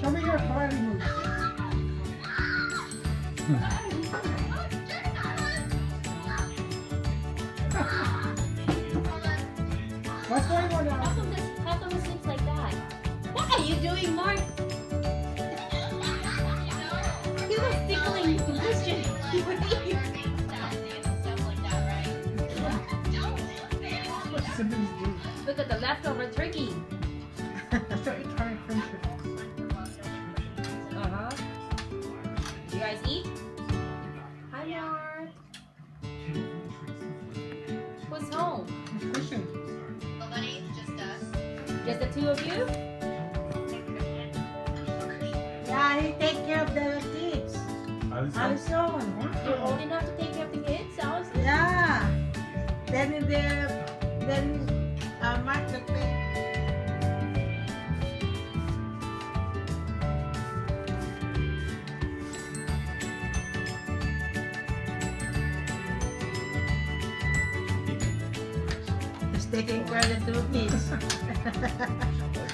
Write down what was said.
Show me your karate moves. What's going on now? How come, this, how come this looks like that? What are you doing, Mark? he was tickling Christian. He. Look at the leftover turkey. You guys eat? Hi, Mark. Who's home? It's Christian. Just just the two of you? Yeah, he take care of the kids. Alison. You're old enough to take care of the kids, Allison? Yeah. Then the then uh, Mark the taking care of the two kids.